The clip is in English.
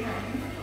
behind.